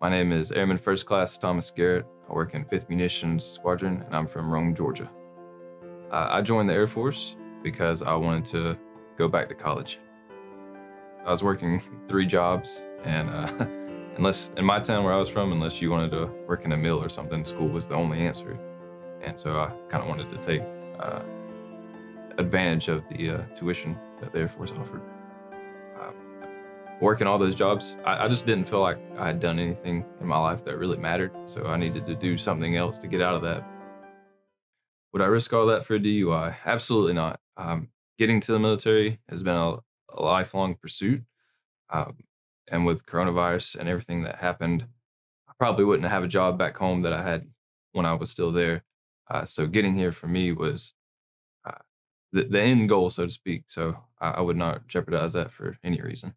My name is Airman First Class Thomas Garrett. I work in 5th Munitions Squadron and I'm from Rome, Georgia. Uh, I joined the Air Force because I wanted to go back to college. I was working three jobs, and uh, unless in my town where I was from, unless you wanted to work in a mill or something, school was the only answer. And so I kind of wanted to take uh, advantage of the uh, tuition that the Air Force offered. Working all those jobs, I, I just didn't feel like I had done anything in my life that really mattered. So I needed to do something else to get out of that. Would I risk all that for a DUI? Absolutely not. Um, getting to the military has been a, a lifelong pursuit. Um, and with coronavirus and everything that happened, I probably wouldn't have a job back home that I had when I was still there. Uh, so getting here for me was uh, the, the end goal, so to speak. So I, I would not jeopardize that for any reason.